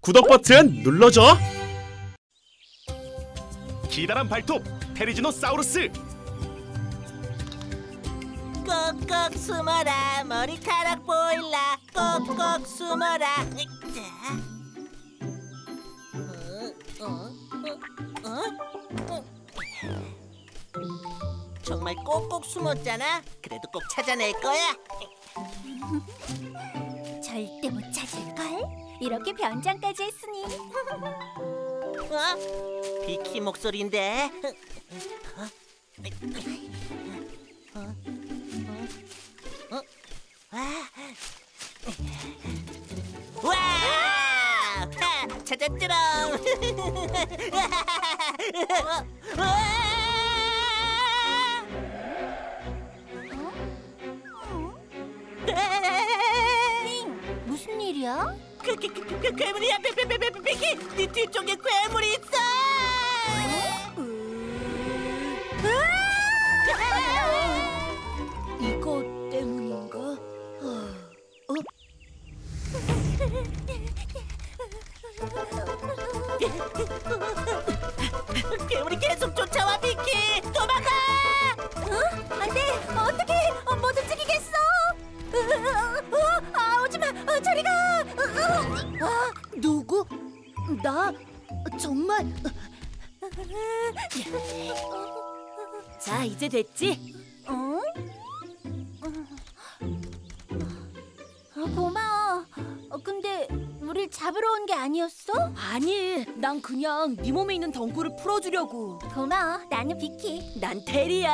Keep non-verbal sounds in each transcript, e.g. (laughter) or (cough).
구독 버튼 눌러줘. 기다란 발톱 테리지노사우루스. 꼭꼭 숨어라 머리카락 보일라 꼭꼭 숨어라. 어? 어? 어? 어? 정말 꼭꼭 숨었잖아 그래도 꼭 찾아낼 거야 절대 못 찾을걸? 이렇게 변장까지 했으니 어? 비키 목소리인데 어? 어? 아. 와! 하, 찾았지롱! 괴물이야! 비키! 네 뒤쪽에 괴물이 있어!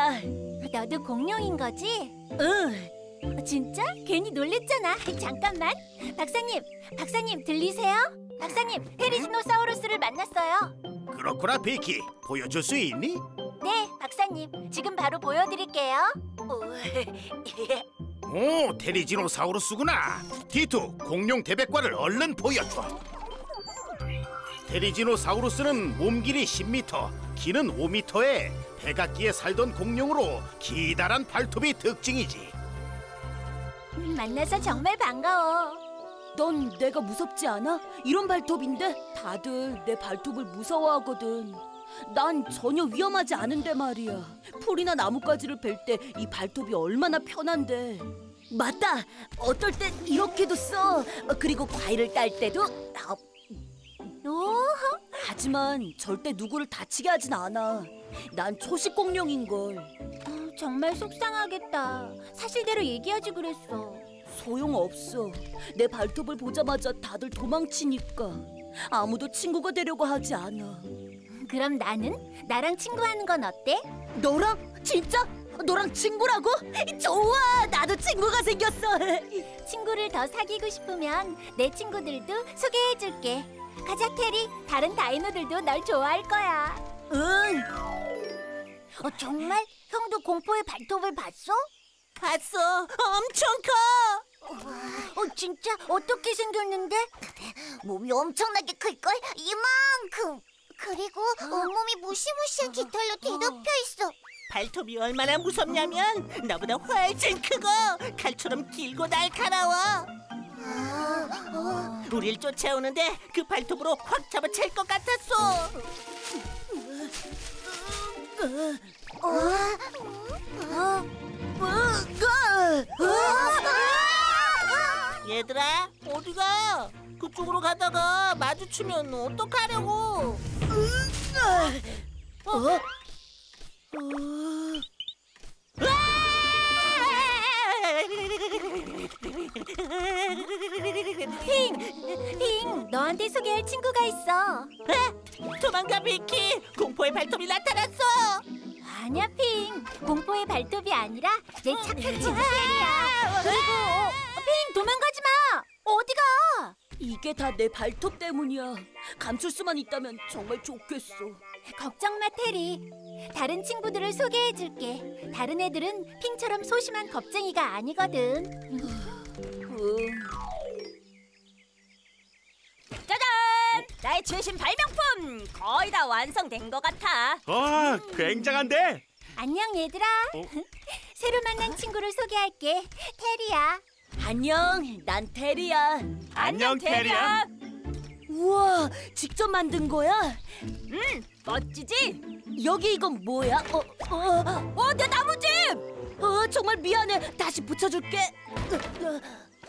야. 너도 공룡인 거지? 응. 어, 진짜? 괜히 놀랬잖아. 잠깐만. 박사님, 박사님 들리세요? 박사님, 테리지노사우루스를 만났어요. 그렇구나 비키. 보여줄 수 있니? 네, 박사님. 지금 바로 보여드릴게요. 오 (laughs) 테리지노사우루스구나. 디투 공룡 대백과를 얼른 보여줘. 테리지노사우루스는 몸 길이 10m, 키는 5m에 백악기에 살던 공룡으로 기다란 발톱이 특징이지. 만나서 정말 반가워. 넌 내가 무섭지 않아? 이런 발톱인데 다들 내 발톱을 무서워하거든. 난 전혀 위험하지 않은데 말이야. 풀이나 나뭇가지를 벨 때 이 발톱이 얼마나 편한데. 맞다. 어떨 땐 이렇게도 써. 어, 그리고 과일을 딸 때도. 오. 하지만 절대 누구를 다치게 하진 않아. 난 초식 공룡인 걸. 정말 속상하겠다. 사실대로 얘기하지 그랬어. 소용없어. 내 발톱을 보자마자 다들 도망치니까 아무도 친구가 되려고 하지 않아. 그럼 나는 나랑 친구하는 건 어때? 너랑 진짜? 너랑 친구라고? 좋아. 나도 친구가 생겼어. (laughs) 친구를 더 사귀고 싶으면 내 친구들도 소개해줄게. 가자 테리. 다른 다이노들도 널 좋아할 거야. 응. 어, 정말? 형도 공포의 발톱을 봤어? 봤어! 엄청 커! 어, 진짜? 어떻게 생겼는데? 몸이 엄청나게 클걸? 이만큼! 그리고 온몸이 무시무시한 깃털로 뒤덮여 있어. 발톱이 얼마나 무섭냐면 나보다 훨씬 크고 칼처럼 길고 날카로워 우릴 쫓아오는데 그 발톱으로 확 잡아챌 것 같았어 얘들아 어디가? 그쪽으로 가다가 마주치면 어떡하려고 어? 있어. 에? 도망가 비키 공포의 발톱이 나타났어 아니야, 핑. 공포의 발톱이 아니라 내 착한 친구 핑이야. 그리고 어, 핑 도망가지 마. 어디 가? 이게 다 내 발톱 때문이야. 감출 수만 있다면 정말 좋겠어. 걱정 마, 테리. 다른 친구들을 소개해 줄게. 다른 애들은 핑처럼 소심한 겁쟁이가 아니거든. 짜잔! 나의 최신 발명품 거의 다 완성된 것 같아. 아 굉장한데? 안녕 얘들아. 어? (laughs) 새로 만난 친구를 소개할게. 테리야. 안녕, 난 테리야. 안녕, 테리야. 우와, 직접 만든 거야? 응, 멋지지? 여기 이건 뭐야? 어, 어, 어, 내 나무집! 어, 정말 미안해. 다시 붙여줄게.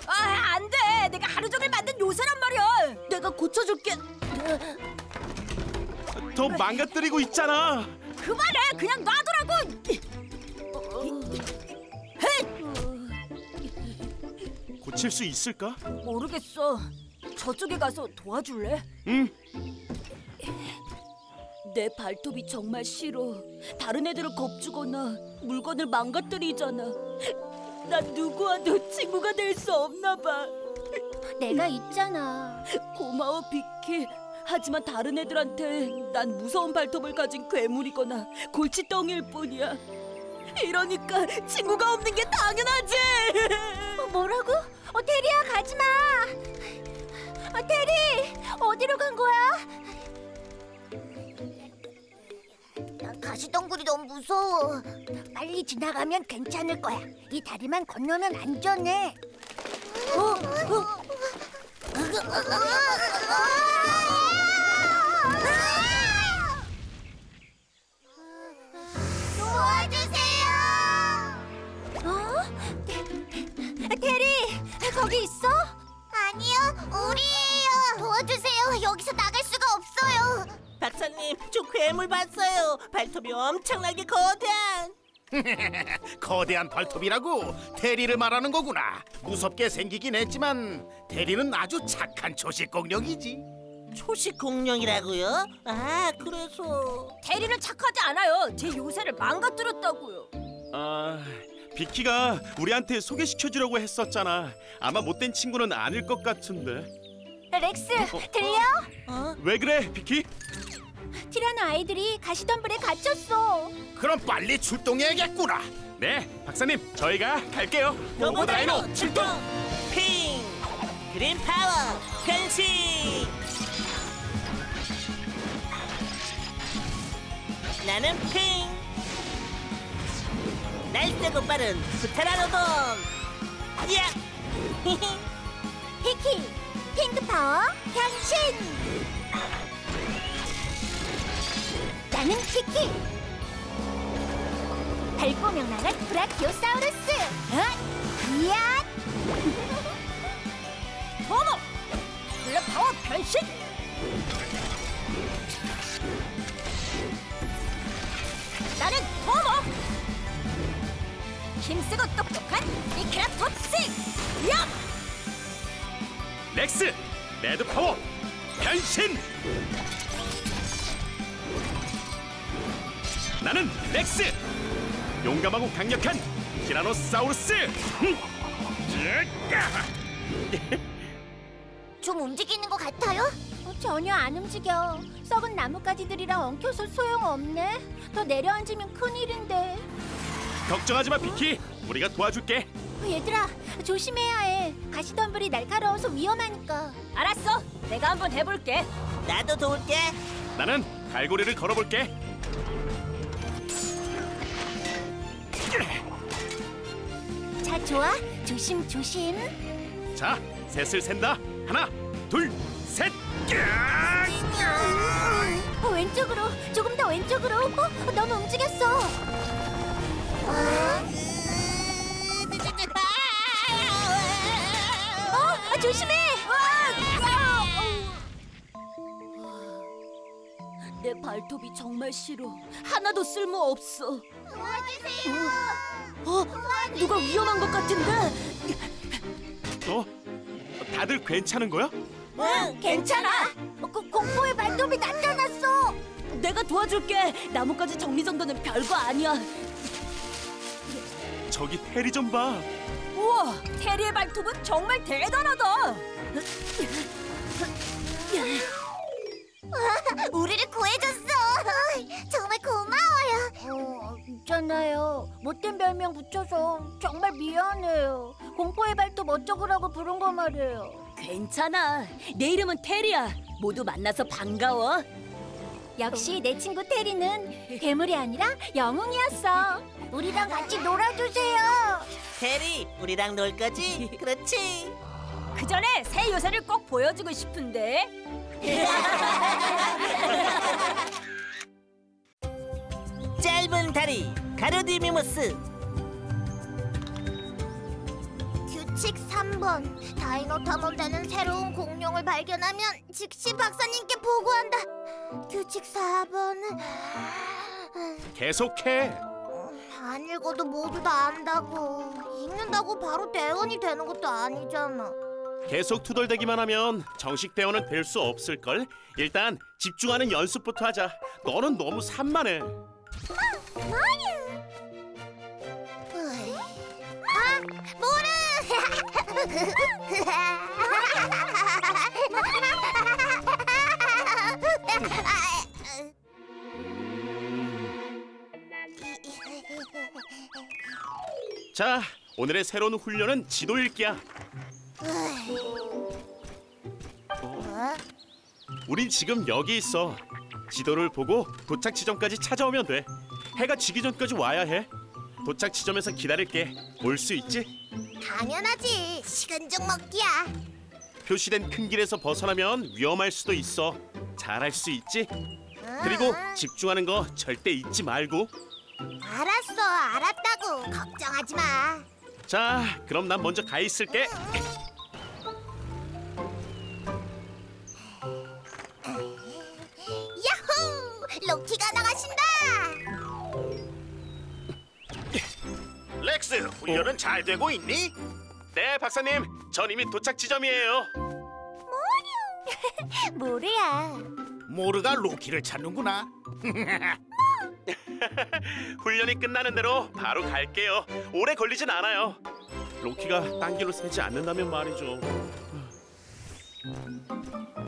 아, 안 돼. 내가 하루 종일 만든 요새란 말이야. 내가 고쳐줄게. 더 망가뜨리고 있잖아. 그만해. 그냥 놔두라고. 고칠 수 있을까? 모르겠어. 저쪽에 가서 도와줄래? 응. 내 발톱이 정말 싫어. 다른 애들을 겁주거나 물건을 망가뜨리잖아. 난 누구와도 친구가 될 수 없나 봐. 내가 있잖아. 고마워 비키. 하지만 다른 애들한테 난 무서운 발톱을 가진 괴물이거나 골칫덩이일 뿐이야. 이러니까 친구가 없는 게 당연하지. 어, 뭐라고? 어, 테리야 가지 마. 어, 테리 어디로 간 거야? 가시덩굴이 너무 무서워. 빨리 지나가면 괜찮을 거야. 이 다리만 건너면 안전해. 어, 어. 도와주세요. 어? 테리, 거기 있어? 아니요, 우리예요. 도와주세요. 여기서 나갈 수가 없어요. 박사님, 저 괴물 봤어요. 발톱이 엄청나게 거대한. (laughs) 거대한 발톱이라고 테리를 말하는 거구나. 무섭게 생기긴 했지만 테리는 아주 착한 초식 공룡이지. 초식 공룡이라고요? 아, 그래서 테리는 착하지 않아요. 제 요새를 망가뜨렸다고요. 아, 비키가 우리한테 소개시켜주려고 했었잖아. 아마 못된 친구는 아닐 것 같은데. 렉스, 들려? 어? 왜 그래, 비키? 티라노 아이들이 가시덤불에 갇혔어. 그럼 빨리 출동해야겠구나. 네, 박사님, 저희가 갈게요. 로보다이노 출동! 핑! green 파워 변신! 나는 핑! 날쌔고 빠른 프테라노돈! 야! (laughs) 비키, 핑크 파워 변신. 나는 비키. 밝고 명랑한 브라키오사우루스. 어? 강력한 티라노사우루스! 좀 움직이는 것 같아요? 어, 전혀 안 움직여. 썩은 나뭇가지들이랑 엉켜서 소용없네. 더 내려앉으면 큰일인데. 걱정하지 마, 비키. 우리가 도와줄게. 어, 얘들아, 조심해야 해. 가시덤불이 날카로워서 위험하니까. 알았어. 내가 한번 해볼게. 나도 도울게! 나는 갈고리를 걸어볼게. 좋아. 조심, 조심. 자, 셋을 센다. 하나, 둘, 셋. 어, 왼쪽으로, 조금 더 왼쪽으로. 어, 너무 움직였어. 어, 조심해. 내 발톱이 정말 싫어. 하나도 쓸모 없어. 도와주세요. 어, 누가 위험한 것 같은데? 어? 다들 괜찮은 거야? 응, 괜찮아. 어, 그 공포의 발톱이 나타났어. 내가 도와줄게. 나뭇가지 정리정돈은 별거 아니야. 저기 테리 좀 봐. 우와, 테리의 발톱은 정말 대단하다. 우리를 구해줬어. 정말 고마워요. 어, 있잖아요. 못된 별명 붙여서 정말 미안해요. 공포의 발톱 어쩌고라고 부른 거 말이에요. 괜찮아. 내 이름은 테리야. 모두 만나서 반가워. 역시 내 친구 테리는 괴물이 아니라 영웅이었어. 우리랑 같이 놀아주세요. 테리, 우리랑 놀 거지? 그렇지. 그 전에 새 요새를 꼭 보여주고 싶은데. (laughs) 짧은 다리, 가르디미무스. 규칙 3번. 다이노 탐험대는 새로운 공룡을 발견하면 즉시 박사님께 보고한다. 규칙 4번은 계속해. 안 읽어도 모두 다 안다고. 읽는다고 바로 대원이 되는 것도 아니잖아. 계속 투덜대기만 하면 정식 대원은 될 수 없을 걸. 일단 집중하는 연습부터 하자. 너는 너무 산만해. 아, 자, 오늘의 새로운 훈련은 지도 읽기야. 어? 우린 지금 여기 있어. 지도를 보고 도착 지점까지 찾아오면 돼. 해가 지기 전까지 와야 해. 도착 지점에서 기다릴게. 올 수 있지? 당연하지. 시간 좀 먹기야. 표시된 큰 길에서 벗어나면 위험할 수도 있어. 잘할 수 있지? 그리고 집중하는 거 절대 잊지 말고. 알았어, 알았다고. 걱정하지 마. 자, 그럼 난 먼저 가 있을게. 로키가 나가신다. 렉스, 훈련은 잘 되고 있니? 네, 박사님. 전 이미 도착 지점이에요. 모르야. (laughs) 모르가 로키를 찾는구나. (laughs) 훈련이 끝나는 대로 바로 갈게요. 오래 걸리진 않아요. 로키가 딴 길로 새지 않는다면 말이죠.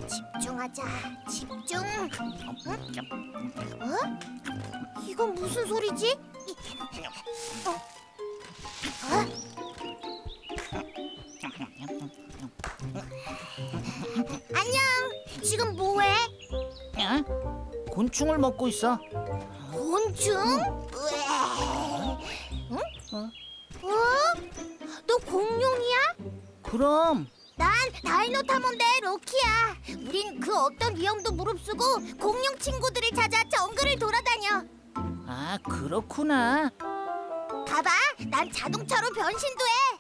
집중하자. 집중. 어? 이건 무슨 소리지? 어? 어? 안녕. 지금 뭐해? 야? 곤충을 먹고 있어. 곤충? 응? 어? 너 공룡이야? 그럼 난 다이노 탐험대 로키야. 우린 그 어떤 위험도 무릅쓰고 공룡 친구들을 찾아 정글을 돌아다녀. 아 그렇구나. 봐봐, 난 자동차로 변신도 해.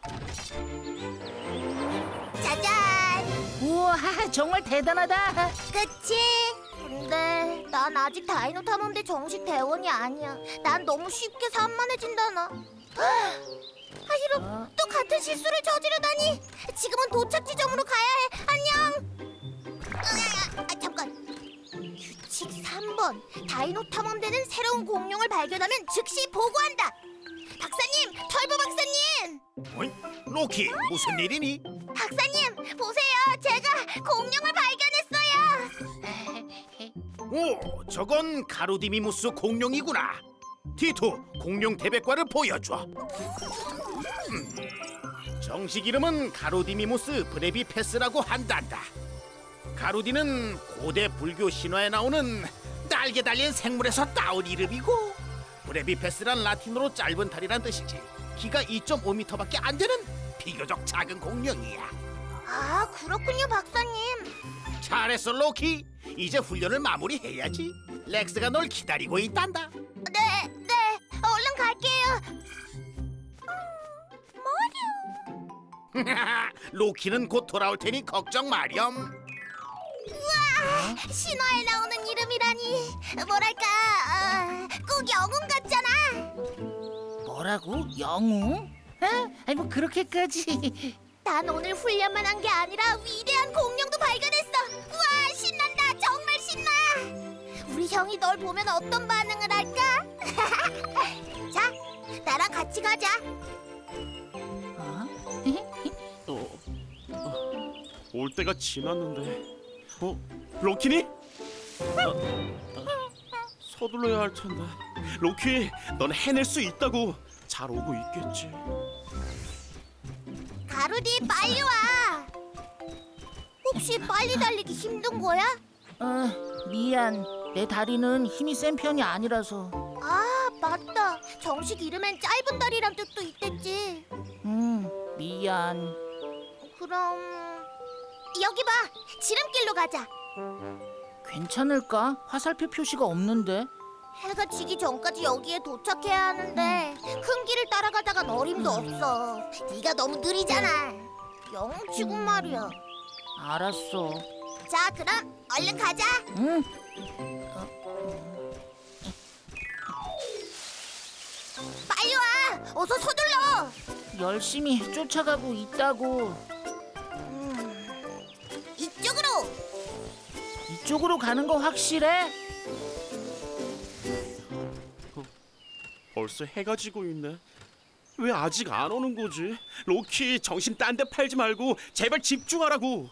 짜잔, 우와 정말 대단하다. 그치? 근데 난 아직 다이노 탐험대 정식 대원이 아니야. 난 너무 쉽게 산만해진다 나. 아, 이런 어? 또 같은 실수를 저지르다니. 지금은 도착 지점으로 가야 해. 안녕. 아, 잠깐. 규칙 3번. 다이노 탐험대는 새로운 공룡을 발견하면 즉시 보고한다. 박사님, 털보 박사님. 어이? 로키, 무슨 일이니? 박사님, 보세요. 제가 공룡을 발견했어요. 오, 저건 가루디미무스 공룡이구나. 티투, 공룡 대백과를 보여줘. 음, 정식 이름은 가루디미무스 브레비페스라고 한단다. 가루디는 고대 불교 신화에 나오는 날개 달린 생물에서 따온 이름이고 브레비페스란 라틴어로 짧은 다리란 뜻이지. 키가 2.5m밖에 안 되는 비교적 작은 공룡이야. 아, 그렇군요, 박사님. 잘했어, 로키. 이제 훈련을 마무리해야지. 렉스가 널 기다리고 있단다. 네, 네. 얼른 갈게요. (laughs) 로키는 곧 돌아올 테니 걱정 마렴. 우와, 신화에 나오는 이름이라니. 뭐랄까, 어, 꼭 영웅 같잖아. 뭐라고? 영웅? 에? 아니 뭐 그렇게까지. 난 오늘 훈련만 한 게 아니라 위대한 공룡도 발견했어. 우와, 신난다. 정말 신나. 우리 형이 널 보면 어떤 반응을 할까? (laughs) 자, 나랑 같이 가자. 어? 어, 올 때가 지났는데. 어, 로키니? 어, 서둘러야 할 텐데. 로키, 넌 해낼 수 있다고. 잘 오고 있겠지. 가루디 빨리 와. 혹시 빨리 달리기 힘든 거야? 어, 미안. 내 다리는 힘이 센 편이 아니라서. 아 맞다. 정식 이름엔 짧은 다리란 뜻도 있댔지. 음, 미안. 그럼 여기 봐. 지름길로 가자. 괜찮을까? 화살표 표시가 없는데. 해가 지기 전까지 여기에 도착해야 하는데 큰 길을 따라가다가 어림도 없어. 네가 너무 느리잖아. 영치고 말이야. 알았어. 자, 그럼 얼른 가자. 응. 빨리 와. 어서 서둘러. 열심히 쫓아가고 있다고. 이쪽으로 가는 거 확실해? 벌써 해가 지고 있네. 왜 아직 안 오는 거지? 로키 정신 딴 데 팔지 말고 제발 집중하라고.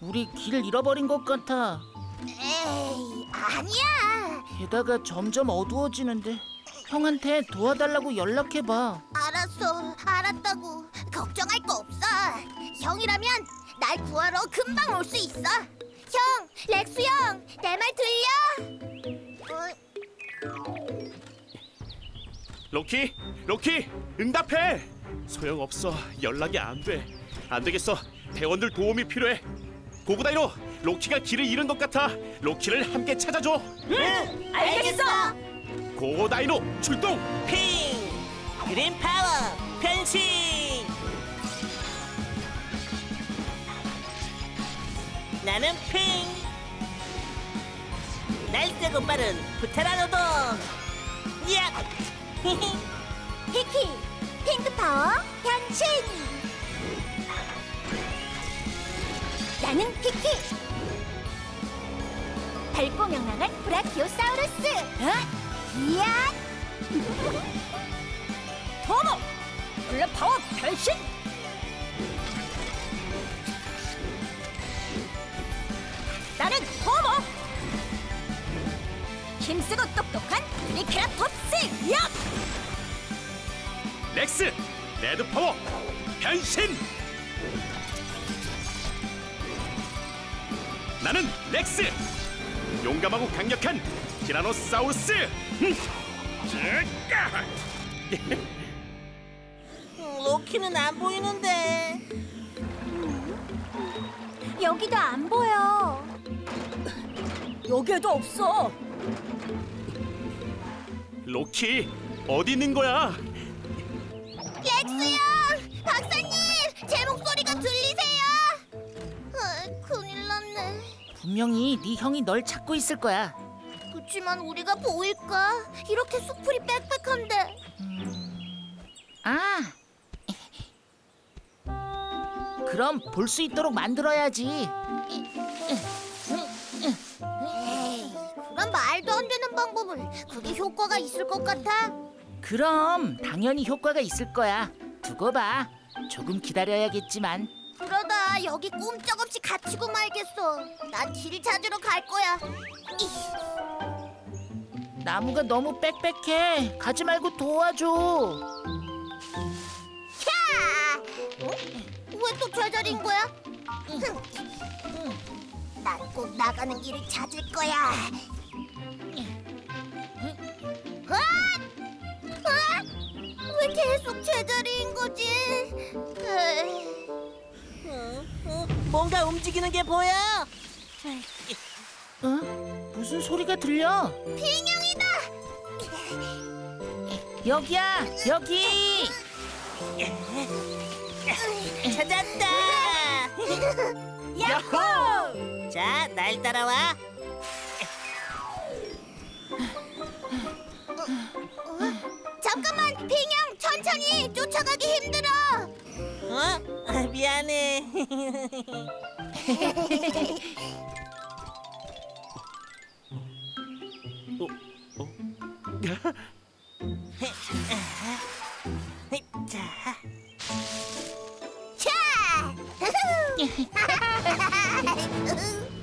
우리 길 잃어버린 것 같아. 에이, 아니야. 게다가 점점 어두워지는데. 형한테 도와달라고 연락해봐. 알았어, 알았다고. 걱정할 거 없어. 형이라면 날 구하러 금방 올 수 있어. 형, 렉스 형, 내 말 들려? 어, 로키, 로키, 응답해. 소용없어. 연락이 안 돼. 안 되겠어. 대원들 도움이 필요해. 고고다이로, 로키가 길을 잃은 것 같아. 로키를 함께 찾아줘. 알겠어. 고고다이노 출동. 핑 그린 파워 변신. 나는 핑 날쌔고 빠른 부테라노돈. 야. 피키, 핑크 파워 변신. 나는 피키. 밝고 명랑한 브라키오사우루스. 어? 이야. 토모 블랙 파워 변신 나는 토모 힘세고 똑똑한 트리케라톱스 야 렉스, red 파워 변신. 나는 렉스. 용감하고 강력한 티라노사우루스. 로키는 안 보이는데. 여기도 안 보여. 여기에도 없어 로키 어디 있는 거야? 렉스 형, 박사님, 제 목소리가 들리세요? 아, 큰일 났네. 분명히 네 형이 널 찾고 있을 거야. 그치만 우리가 보일까? 이렇게 수풀이 빽빽한데. 아. 그럼 볼 수 있도록 만들어야지. 에이, 그런 말도 안 되는 방법을 그게 효과가 있을 것 같아? 그럼 당연히 효과가 있을 거야. 두고 봐. 조금 기다려야겠지만. 그러다 여기 꼼짝없이 갇히고 말겠어. 난길 찾으러 갈 거야. 이, 나무가 너무 빽빽해. 가지 말고 도와줘. 캬! 어? 왜또 제자리인 거야? 난 꼭 나가는 길을 찾을 거야. 아! 아! 왜 계속 제자리인 거지? 어, 뭔가 움직이는 게 보여. 어? 무슨 소리가 들려? 빈형이다! 여기야, 여기. 찾았다. 야호! 자, 날 따라와. 잠깐만, 빈형 천천히 쫓아가기 힘들어. 어? 아, 미안해. (laughs)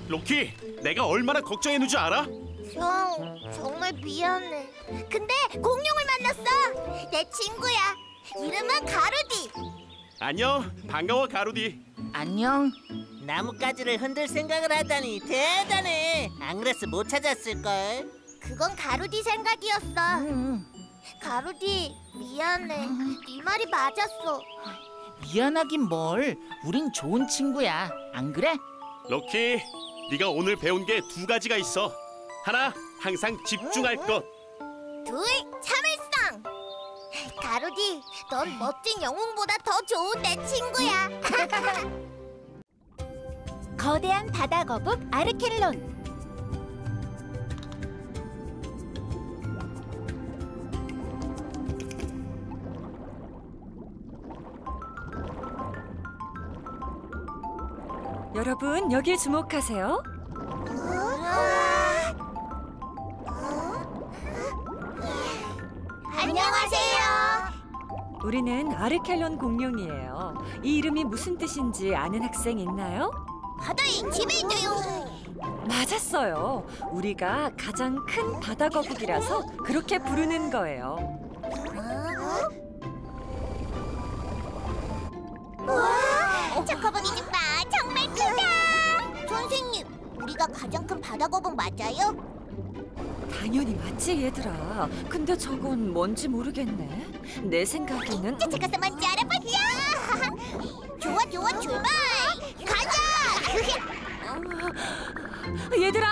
로키, (laughs) 내가 얼마나 걱정했는 줄 알아? 형, 정말 미안해. 근데 공룡을 만났어. 내 친구야. 이름은 가루디. 안녕, 반가워 가루디. 안녕. 나뭇가지를 흔들 생각을 하다니 대단해. 안 그랬어 못 찾았을 걸. 그건 가루디 생각이었어. 음, 가루디 미안해. 네 말이 맞았어. 미안하긴 뭘. 우린 좋은 친구야. 안 그래? 로키, 네가 오늘 배운 게 두 가지가 있어. 하나, 항상 집중할 것. 둘, 참을성. 가루디, 넌 멋진 영웅보다 더 좋은 내 친구야. (laughs) (laughs) 거대한 바다 거북 아르켈론. 여러분 여길 주목하세요. 안녕하세요. 우리는 아르켈론 공룡이에요. 이 이름이 무슨 뜻인지 아는 학생 있나요? 바다의 지배자요. 맞았어요. 우리가 가장 큰 바다 거북이라서 그렇게 부르는 거예요. 가 가장 큰 바다 거북 맞아요? 당연히 맞지 얘들아. 근데 저건 뭔지 모르겠네. 내 생각에는 쫓아가서 뭔지 알아보자. 좋아, 좋아, 출발. 가자. (laughs) 얘들아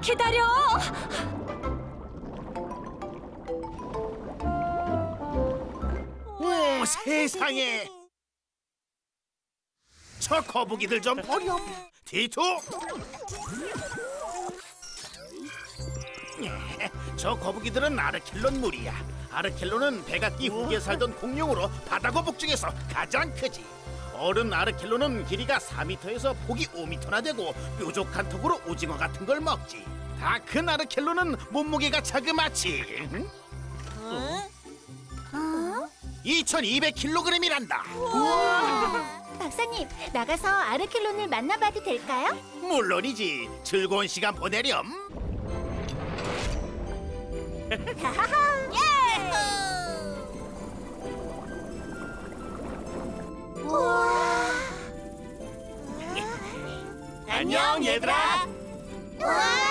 기다려. 오 세상에 저 거북이들 좀 보렴 디토 저 거북이들은 아르켈론 무리야. 아르켈론은 백악기 후기에 살던 공룡으로 바다 거북 중에서 가장 크지. 어른 아르켈론은 길이가 4m에서 폭이 5m나 되고 뾰족한 턱으로 오징어 같은 걸 먹지. 다 큰 아르켈론은 몸무게가 자그마치. 응? 응? 2200kg이란다 박사님, 나가서 아르켈론을 만나봐도 될까요? 물론이지. 즐거운 시간 보내렴. 우와. 안녕 얘들아. 우와,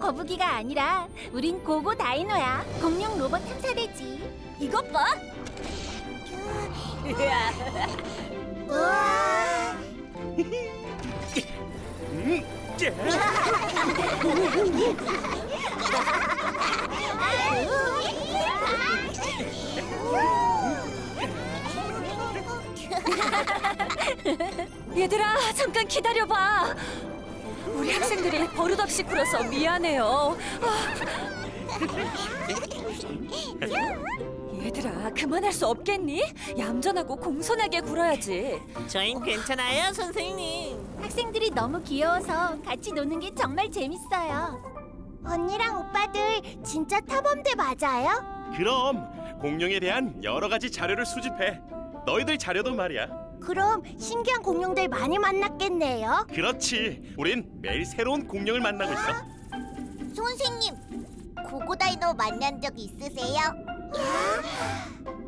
거북이가 아니라 우린 고고 다이노야. 공룡 로봇 탐사대지. 이것 봐. 우와. 얘들아 잠깐 기다려봐. 우리 학생들이 버릇없이 굴어서 미안해요. 아. 얘들아 그만할 수 없겠니? 얌전하고 공손하게 굴어야지. 저흰 괜찮아요 선생님. 학생들이 너무 귀여워서 같이 노는 게 정말 재밌어요. 언니랑 오빠들 진짜 탐험대 맞아요? 그럼 공룡에 대한 여러 가지 자료를 수집해. 너희들 자료도 말이야. 그럼 신기한 공룡들 많이 만났겠네요. 그렇지. 우린 매일 새로운 공룡을 만나고 있어. 선생님, 고고다이노 만난 적 있으세요?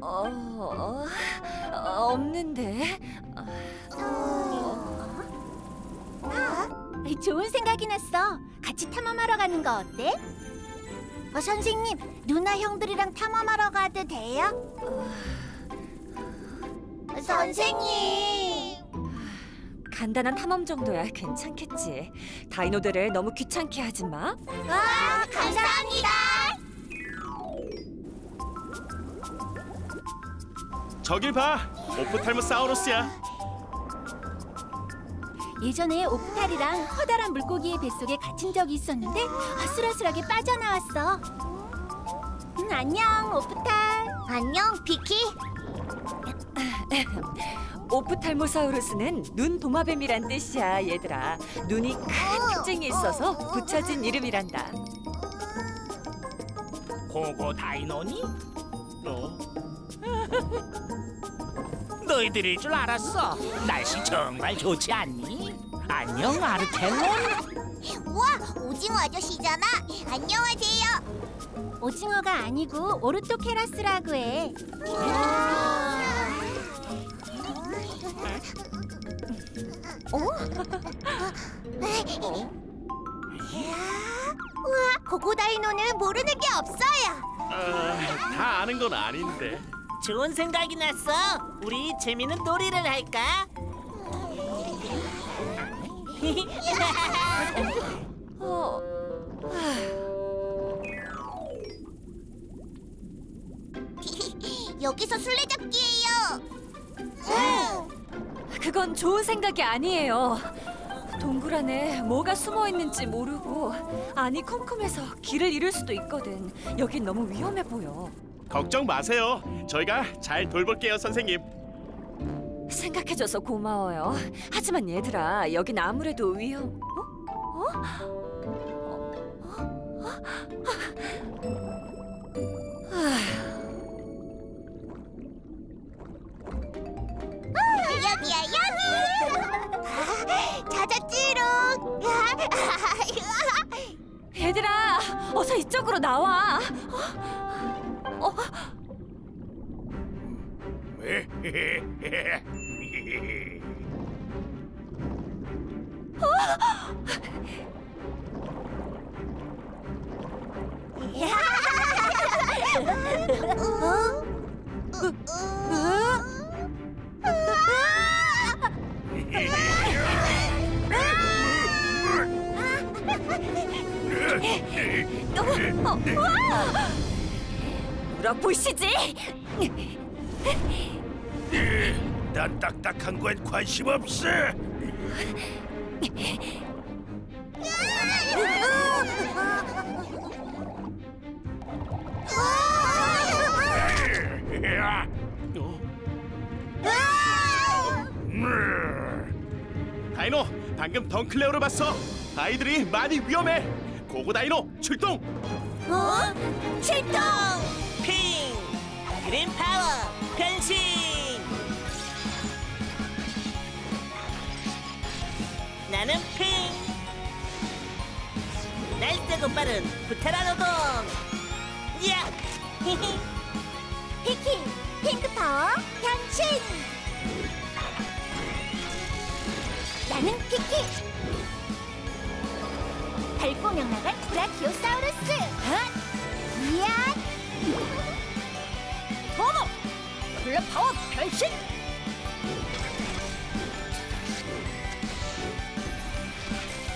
어, 어, 어, 없는데. 좋은 생각이 났어. 같이 탐험하러 가는 거 어때? 어, 선생님, 누나 형들이랑 탐험하러 가도 돼요? 선생님. 간단한 탐험 정도야 괜찮겠지. 다이노들을 너무 귀찮게 하지 마. 와, 감사합니다. 저길 봐. 오프탈모사우루스야. 예전에 오프탈이랑 커다란 물고기의 뱃속에 갇힌 적이 있었는데 아슬아슬하게 빠져나왔어. 응, 안녕, 오프탈. 안녕, 비키. (laughs) 오프탈모사우루스는 눈 도마뱀이란 뜻이야, 얘들아. 눈이 큰 특징이 있어서 붙여진 이름이란다. 고고 다이노니? 어? (laughs) 너희들일 줄 알았어. 날씨 정말 좋지 않니? 안녕 아르켈론. 우와, 오징어 아저씨잖아. 안녕하세요. 오징어가 아니고 오르토케라스라고 해. 우와, 고고다이노는 모르는 게 없어요. 아, 다 아는 건 아닌데. 좋은 생각이 났어. 우리 재밌는 놀이를 할까? 어, 여기서 술래잡기예요. 그건 좋은 생각이 아니에요. 동굴 안에 뭐가 숨어 있는지 모르고 안이 컴컴해서 길을 잃을 수도 있거든. 여긴 너무 위험해 보여. 걱정 마세요. 저희가 잘 돌볼게요, 선생님. 생각해줘서 고마워요. 하지만 얘들아, 여긴 아무래도 위험. 어? 여기야 여기. 찾았지롱. 얘들아, 어서 이쪽으로 나와. 어? 물어보시지. 난 딱딱한 거엔 관심 없어. 다이노, 방금 덩클레어를 봤어. 아이들이 많이 위험해. 고고 다이노 출동. 어? 출동! 핑! 그린 파워 변신! 나는 핑! 날쌔고 빠른 부테라노돈! 야! 피키 핑크 파워 변신. 나는 피키. 밝고 명랑한 브라키오사우루스. 헛! 이야. 토모 black 파워 변신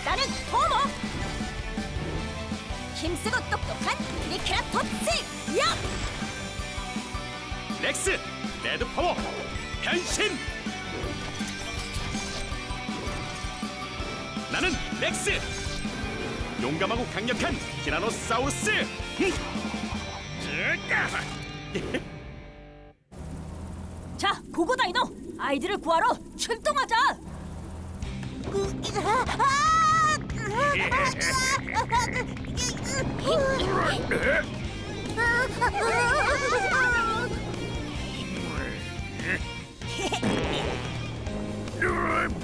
나는 토모 힘세고 똑똑한 트리케라톱스 야 렉스 red 파워 변신. 나는 렉스. 용감하고 강력한 티라노사우루스. 흠. 자, 고고 다이노 아이들을 구하러 출동하자.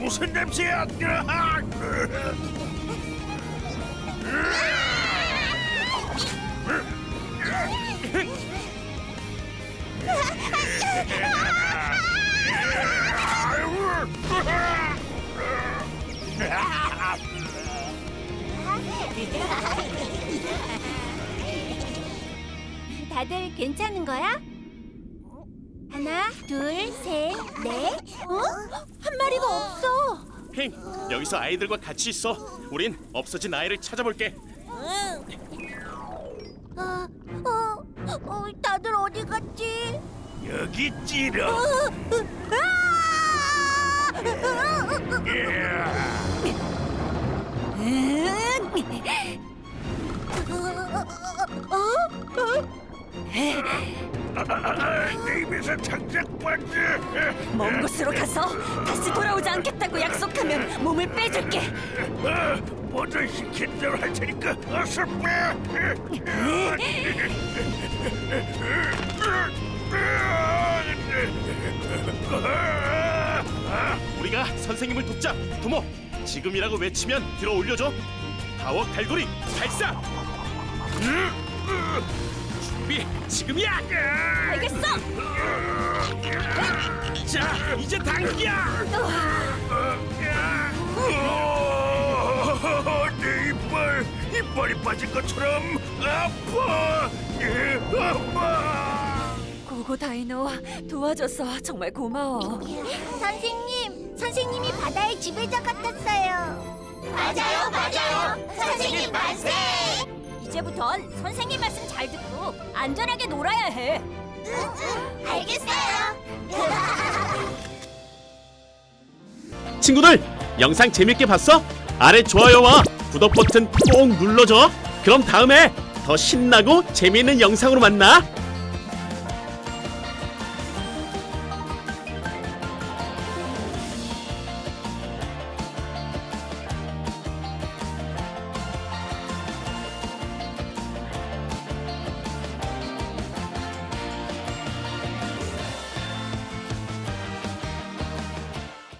무슨 냄새야? 다들 괜찮은 거야? 하나, 둘, 셋, 넷. 어? 한 마리가 없어. 핑, 여기서 아이들과 같이 있어. 우린 없어진 아이를 찾아볼게. 응! 어, 어, 어, 다들 어디 갔지? 여기 찌러. 내 입에서 장작 반지. 먼 곳으로 가서 다시 돌아오지 않겠다고 약속하면 몸을 빼줄게. 모두 시킨 대로 할 테니까 어서 빼. 우리가 선생님을 돕자. 도모, 지금이라고 외치면 들어 올려줘. 파워 갈고리 발사. 준비 지금이야. 알겠어. 자, 이제 당겨. 내 이빨 이빨이 빠진 것처럼 아파 아파 고고 다이노 도와줘서 정말 고마워. 선생님, 선생님이 바다의 지배자 같았어요. 맞아요, 맞아요. 선생님 만세! 이제부턴 선생님 말씀 잘 듣고 안전하게 놀아야 해. 알겠어요. (laughs) 친구들, 영상 재밌게 봤어? 아래 좋아요와 구독 버튼 꼭 눌러줘. 그럼 다음에 더 신나고 재미있는 영상으로 만나.